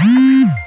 Hum.